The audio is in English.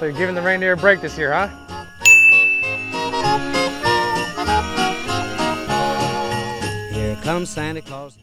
So you're giving the reindeer a break this year, huh? Here comes Santa Claus.